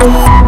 Bye.